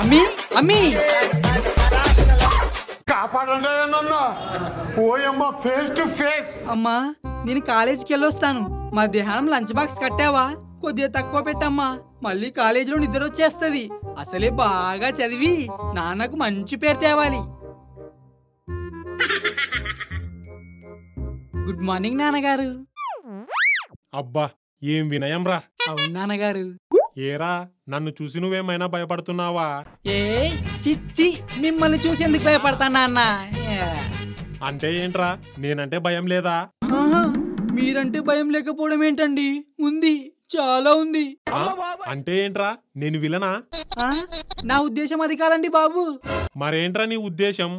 అమ్మి అమ్మి కాపాడండి నన్ను ఓయమ్మ ఫేస్ టు ఫేస్ అమ్మా నేను కాలేజీకి వెళ్ళొస్తాను. మధ్యాహ్నం లంచ్ బాక్స్ కట్టావా? కొద్దిగా తక్కువ పెట్టమ్మా. మళ్ళీ కాలేజీలో నిద్ర వచ్చేస్తుంది. అసలే బాగా చదివి నాన్నకు మంచి పేరు తేవాలి. గుడ్ మార్నింగ్ నాన్నగారు. అబ్బా ఏం వినయం రా అవును నాన్నగారు. ఏరా నన్ను చూసి నువ్వేమైనా భయపడుతున్నావా? ఏ చిచ్చి మిమ్మల్ని చూసి ఎందుకు భయపడతాను నాన్న? ఏ. అంటే ఏంట్రా నేనంటే భయం లేదా? మీరంటే భయం లేకపోవడం ఏంటండి? ఉంది చాలా ఉంది? అంటే ఏంట్రా నేను విలనా? నా ఉద్దేశం అది కాదండి బాబు. మరేంట్రా నీ ఉద్దేశం?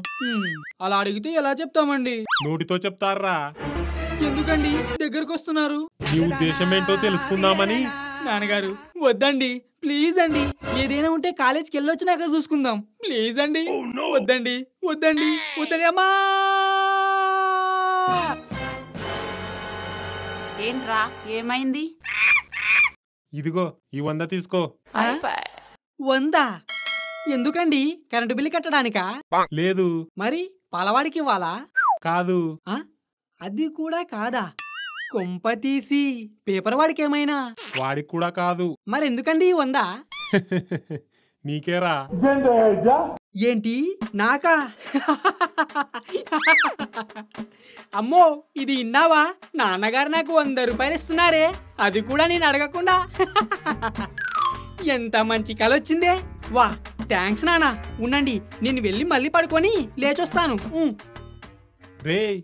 అలా అడిగితే ఎలా చెప్తామండి? నోటితో చెప్తారా? ఎందుకండి దగ్గరకు వస్తున్నారు నీ ఉద్దేశం ఏంటో తెలుసుకుందామని? నాన్నగారు. వద్దండి. ప్లీజ్ అండి. ఏదైనా ఉంటే కాలేజ్కి వెళ్ళొచ్చినాక చూసుకుందాం. ప్లీజ్ అండి. వద్దండి. వద్దండి. వద్దండి. అమ్మా! ఏంట్రా? ఏమైంది? ఇదిగో ఈ వంద తీసుకో? వందా? ఎందుకండి? కరెంటు బిల్లు కట్టడానికా? లేదు. మరి పాలవాడికి ఇవ్వాలా? కాదు. అది కూడా కాదా? కొంప తీసి పేపర్ వాడికి ఏమైనా వాడికి కూడా కాదు. మరి ఎందుకండి ఈ వందా? నీకేరా? ఏంటి? నాకా? అమ్మో ఇది ఇన్నావా? నాన్నగారు నాకు వంద రూపాయలు ఇస్తున్నారే అది కూడా నేను అడగకుండా. ఎంత మంచి కల వచ్చిందే వా థ్యాంక్స్ నాన్న. ఉండండి నేను వెళ్ళి మళ్ళీ పడుకొని లేచొస్తాను. రే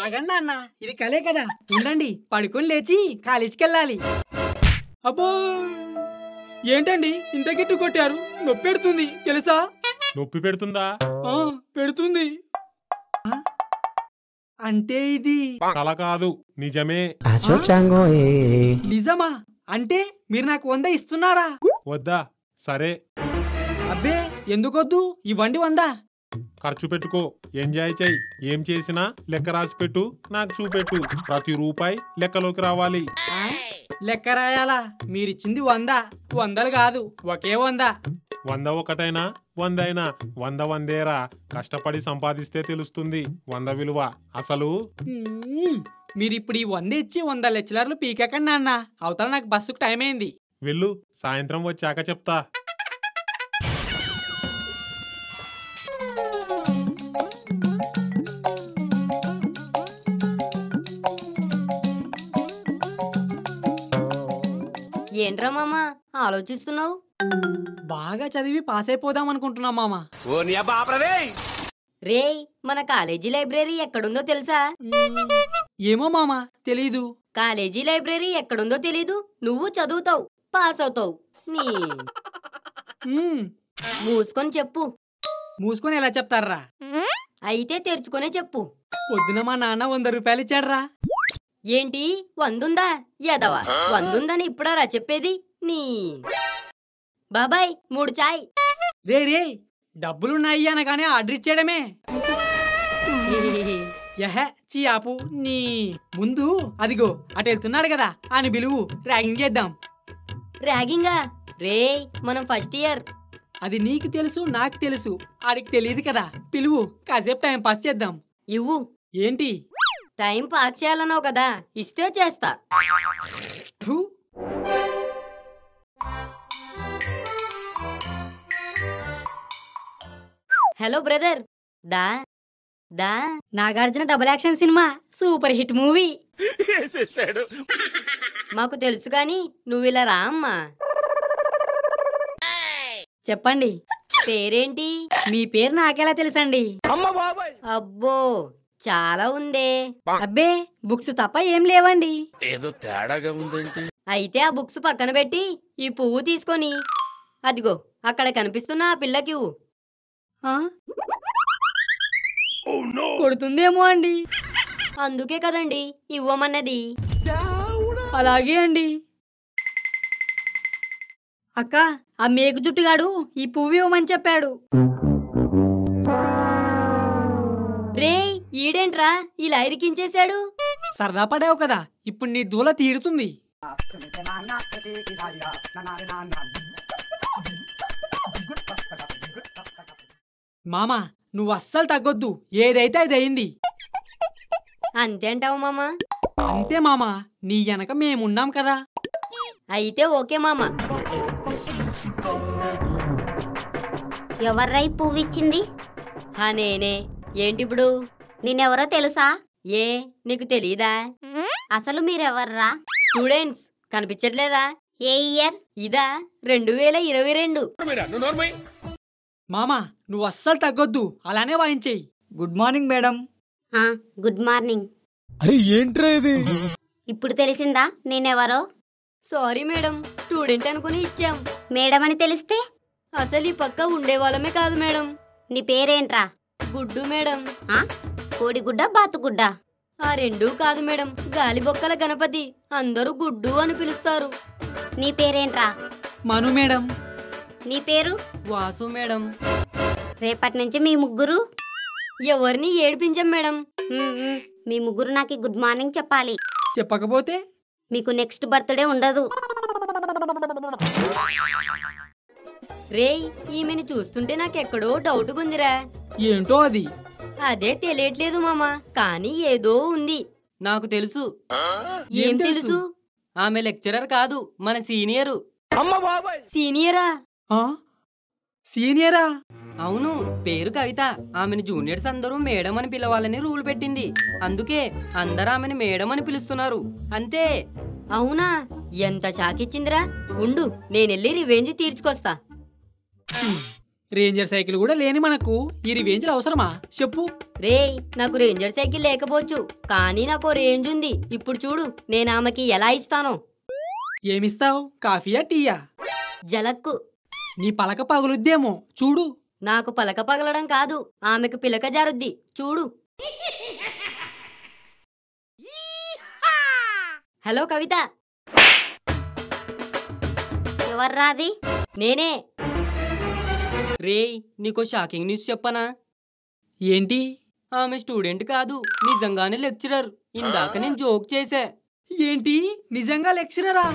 ఆగండి అన్న ఇది కలే కదా. ఉండండి పడుకొని లేచి కాలేజీకి వెళ్ళాలి అబ్బో! ఏంటండి ఇంత గిట్టు కొట్టారు? నొప్పి పెడుతుంది తెలుసా? నొప్పి పెడుతుందా? ఆ పెడుతుంది. ఆ? అంటే ఇది? కల కాదు నిజమే. నిజమా? అంటే మీరు నాకు వంద ఇస్తున్నారా? వద్దా సరే. అబ్బే ఎందుకొద్దు? ఇవ్వండి వంద? ఖర్చు పెట్టుకో ఎంజాయ్ చెయ్యి ఏం చేసినా లెక్క రాసి పెట్టు నాకు చూపెట్టు. ప్రతి రూపాయి లెక్కలోకి రావాలి? లెక్క రాయాలా? మీరిచ్చింది వంద. వందలు కాదు ఒకే వంద. వంద ఒకటైనా వందైనా వంద వందేరా. కష్టపడి సంపాదిస్తే తెలుస్తుంది వంద విలువ. అసలు? మ్మ్. మీరిప్పుడు ఈ వంద ఇచ్చి వంద లెక్చరర్లు పీకకండి నాన్న. అవతల నాకు బస్సుకు టైం అయింది వెళ్ళు సాయంత్రం వచ్చాక చెప్తా. ఏంట్రా మామ? ఆలోచిస్తున్నావు? బాగా చదివి పాస్ అయిపోదాం అనుకుంటున్నా మామ. రేయ్ మన కాలేజీ లైబ్రరీ ఎక్కడుందో తెలుసా. ఏమో మామ తెలీదు. కాలేజీ లైబ్రరీ ఎక్కడుందో తెలీదు. నువ్వు చదువుతావు పాస్ అవుతావు. నీ. మూసుకొని చెప్పు. మూసుకొని ఎలా చెప్తారా? అయితే తెరుచుకొనే చెప్పు. పొద్దున మా నాన్న వంద రూపాయలు ఇచ్చాడ్రా. ఏంటి? వందుందా? ఎదవా వందుందని ఇప్పుడారా చెప్పేది? నీ బాబాయ్ మూడు చాయ్. రే రే డబ్బులున్నాయి అనగానే ఆర్డర్ ఇచ్చేయడమే. యహ చీ ఆపు నీ. ముందు అదిగో అటు వెళ్తున్నాడు కదా అని బిలువు ర్యాగింగ్ చేద్దాం. ర్యాగింగా? రేయ్ మనం ఫస్ట్ ఇయర్. అది నీకు తెలుసు నాకు తెలుసు ఆడికి తెలియదు కదా. పిలువు కాసేపు టైం పాస్ చేద్దాం. ఇవ్వు. ఏంటి? టైం పాస్ చేయాలన్నావు కదా ఇస్తే చేస్తా. హలో బ్రదర్ దా దా Nagarjuna double action cinema super hit movie. మాకు తెలుసు కానీ నువ్వు ఇలా రా అమ్మా. చెప్పండి పేరేంటి? మీ పేరు నాకెలా తెలుసండి? అబ్బో చాలా ఉందే. అబ్బే బుక్స్ తప్ప ఏం లేవండి. ఏదో తేడాగా ఉందేంటి అయితే ఆ బుక్స్ పక్కన పెట్టి ఈ పువ్వు తీసుకొని అదిగో అక్కడ కనిపిస్తున్న ఆ పిల్లకి ఇవ్వు. ఆ? కొడుతుందేమో అండి. అందుకే కదండి ఇవ్వమన్నది. అలాగే అండి. అక్క ఆ మేకు జుట్టుగాడు ఈ పువ్వు ఇవ్వమని చెప్పాడు. రేయ్ ఈడేంట్రా? ఇలా ఇరికించేశాడు సరదా పడావు కదా ఇప్పుడు నీ దూల తీరుతుంది. మామ నువ్వు అస్సలు తగ్గొద్దు ఏదైతే అది అయింది. అంతే అంటావు మామ? అంతే మామ నీ వెనక మేమున్నాం కదా. అయితే ఓకే మామ. ఎవర్రై పువ్వు ఇచ్చింది హా నేనే. ఏంటిప్పుడు? నేనెవరో తెలుసా? ఏ? నీకు తెలీదా? అసలు మీరెవర్రా? స్టూడెంట్స్ కనిపించట్లేదా? ఏ ఇయర్? ఇదా రెండు. వేల ఇరవై రెండు మామ నువ్వు అస్సలు తగ్గొద్దు. అలానే వాయించేయి. Good morning madam. ఆ, గుడ్ మార్నింగ్. అరే ఏంట్రా ఇది? ఇప్పుడు తెలిసిందా నేనెవరో? Sorry madam. స్టూడెంట్ అనుకుని ఇచ్చాం. మేడం అని తెలిస్తే? అసలు ఈ పక్క ఉండేవాళ్ళమే కాదు మేడం. నీ పేరేంట్రా? గుడ్డు మేడం. ఆ? కోడిగుడ్డ బాతుగుడ్డ. ఆ రెండూ కాదు మేడం. గాలిబొక్కల గణపతి. అందరూ గుడ్డు అని పిలుస్తారు. నీ పేరేంట్రా? మను మేడం. నీ పేరు? వాసు మేడం. రేపటి నుంచి మీ ముగ్గురు? ఎవరిని ఏడిపించాం మేడం? మ్మ్, మ్మ్. మీ ముగ్గురు నాకు గుడ్ మార్నింగ్ చెప్పాలి. చెప్పకపోతే? మీకు నెక్స్ట్ బర్త్డే ఉండదు. రేయ్ ఈమెని చూస్తుంటే నాకెక్కడో డౌట్ గుందిరా ఏంటో అది? అదే తెలియట్లేదు మామ కానీ ఏదో ఉంది. నాకు తెలుసు. ఏం తెలుసు? ఆమె లెక్చరర్ కాదు మన సీనియరు. సీనియరా? ఆ? సీనియరా? అవును పేరు కవిత. ఆమెను జూనియర్స్ అందరూ మేడం అని పిలవాలని రూల్ పెట్టింది. అందుకే అందరూ ఆమెను మేడం అని పిలుస్తున్నారు. అంతే. అవునా? ఎంత షాకిచ్చిందిరా ఉండు నేనెళ్ళి రివెంజ్ తీర్చుకొస్తా. రేంజర్ సైకిల్ కూడా లేని మనకు. ఈ రివేంజ్లు అవసరమా? చెప్పు. రేయ్ నాకు రేంజర్ సైకిల్ లేకపోవచ్చు కానీ నాకు రేంజ్ ఉంది. ఇప్పుడు చూడు నేను ఆమెకి ఎలా ఇస్తానో. ఏమిస్తావు? కాఫీయా టీయా? జలక్కు. నీ పలక పగులుద్దేమో. చూడు. నాకు పలక పగలడం కాదు ఆమెకు పిలక జారుద్ది. చూడు. హలో కవిత. ఎవర్రా అది? నేనే. రేయ్ నీకో షాకింగ్ న్యూస్ చెప్పనా? ఏంటి? ఆమె స్టూడెంట్ కాదు నిజంగానే లెక్చరర్. ఇందాక నేను జోక్ చేశా. ఏంటి? నిజంగా లెక్చరరా?